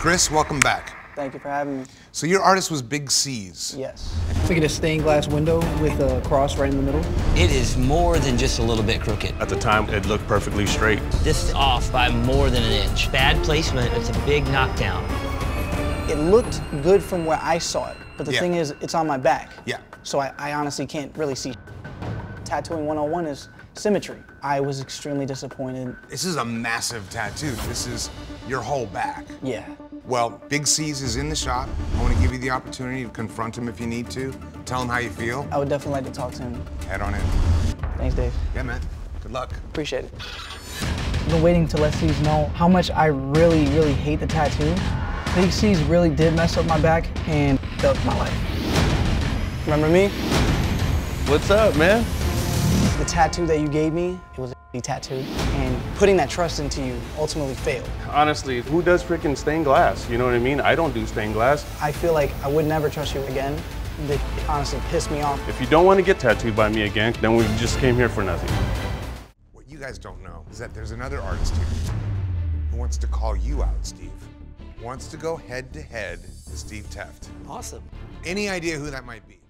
Chris, welcome back. Thank you for having me. So your artist was Big Ceeze. Yes. Look at a stained glass window with a cross right in the middle. It is more than just a little bit crooked. At the time, it looked perfectly straight. This is off by more than an inch. Bad placement, it's a big knockdown. It looked good from where I saw it, but the Yeah. thing is, it's on my back. Yeah. So I, I honestly can't really see. Tattooing 101 is symmetry. I was extremely disappointed. This is a massive tattoo. This is your whole back. Yeah. Well, Big Ceeze is in the shop. I want to give you the opportunity to confront him if you need to. Tell him how you feel. I would definitely like to talk to him. Head on in. Thanks, Dave. Yeah, man. Good luck. Appreciate it. I've been waiting to let Ceeze know how much I really, really hate the tattoo. Big Ceeze really did mess up my back and fucked my life. Remember me? What's up, man? The tattoo that you gave me, it was a tattoo. And putting that trust into you ultimately failed. Honestly, who does freaking stained glass? You know what I mean? I don't do stained glass. I feel like I would never trust you again. It honestly pissed me off. If you don't want to get tattooed by me again, then we just came here for nothing. What you guys don't know is that there's another artist here who wants to call you out, Steve. Wants to go head to head with Steve Tefft. Awesome. Any idea who that might be?